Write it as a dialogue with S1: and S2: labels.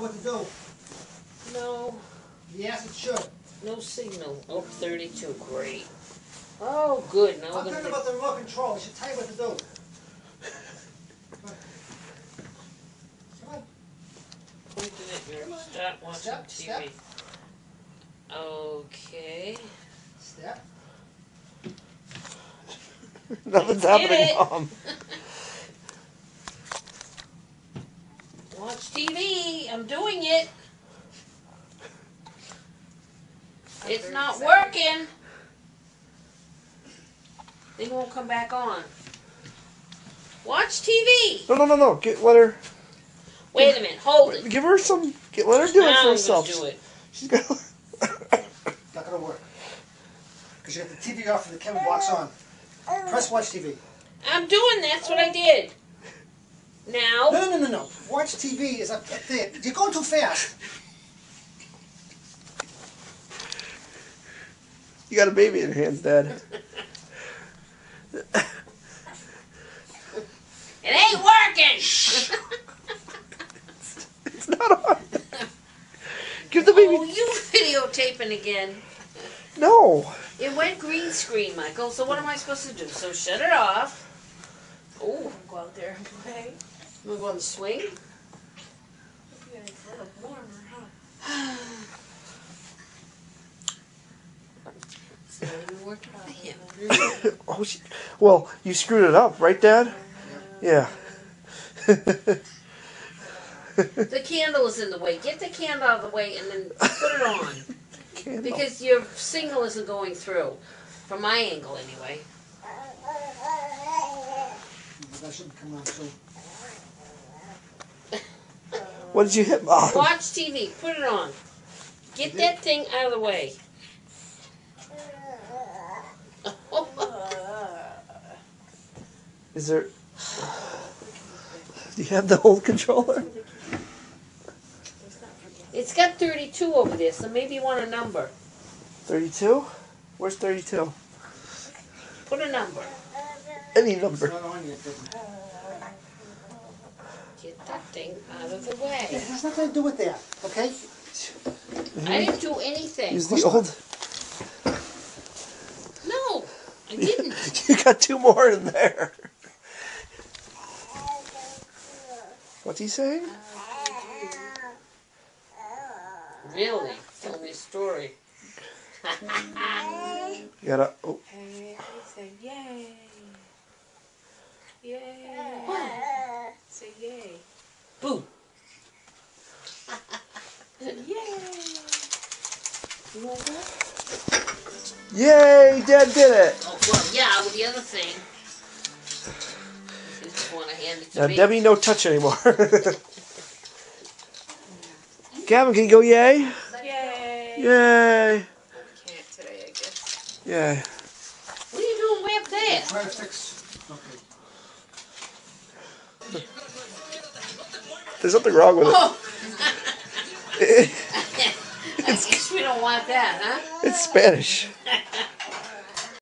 S1: know what to do.
S2: No,
S1: Yes, it should.
S2: no signal. Oh, 32, great. Oh, good. Now
S1: I'm
S2: we're
S1: talking
S2: gonna
S1: about the remote control. It should tell you what to do. Come on.
S2: point it at your start watching
S1: Step,
S2: TV.
S1: step.
S2: Okay.
S1: Step.
S3: Nothing's
S2: Get
S3: happening,
S2: it.
S3: Mom.
S2: Um, Watch TV. I'm doing it. It's not working. They won't come back on. Watch TV.
S3: No, no, no, no. Get let her.
S2: Wait a minute. Hold it.
S3: Give her some. Get let her do it
S2: now
S3: for
S2: I'm gonna
S3: herself.
S2: do it.
S3: She's got.
S1: Not gonna work. Because you got the TV off and the camera box on. Press watch TV.
S2: I'm doing. That's what I did. Now.
S1: No, no, no, no, no. Watch TV is up there. You're going too fast.
S3: You got a baby in your hands, Dad.
S2: It ain't working.
S3: It's not on. Give the baby.
S2: oh, you videotaping again.
S3: No.
S2: It went green screen, Michael. So what am I supposed to do? So shut it off. Oh,
S4: Go out there and play.
S2: We'll go on the swing.
S4: Yeah, it's a little warmer, huh?
S2: So you worked on him.
S3: oh, she, well, you screwed it up, right, Dad? Yeah.
S2: The candle is in the way. Get the candle out of the way and then put it on.
S3: Candle.
S2: Because your signal isn't going through. From my angle, anyway.
S1: That shouldn't come on too.
S3: What did you hit, Bob?
S2: Watch TV. Put it on. Get that thing out of the way.
S3: Is there? Do you have the old controller?
S2: It's got 32 over there, so maybe you want a number.
S3: Thirty-two. Where's thirty-two?
S2: Put a number.
S3: Any
S1: It's
S3: number.
S1: not on yet. It
S2: Get that thing out of the way.
S1: It has nothing to do with that, okay?
S2: I didn't do anything.
S3: Use the old.
S2: No, I didn't.
S3: You got two more in there. What's he saying?
S2: Really? Tell me a story.
S3: You gotta. Oh,
S4: Hey, say yay. Yay. Say yay.
S2: Boo.
S4: Yay.
S2: You want that?
S3: Yay! Dad did it.
S2: Oh, well, yeah, with the other thing. You just want to hand it to
S3: Now,
S2: me?
S3: Debbie, no touch anymore. Gavin, can you go yay?
S4: Yay.
S3: Yay!
S4: Can't today, I guess.
S3: Yay.
S2: What are you doing way up there?
S1: Try to fix. Okay.
S3: There's nothing wrong with
S2: Oh,
S3: it.
S2: I guess we don't want that, huh?
S3: it's Spanish.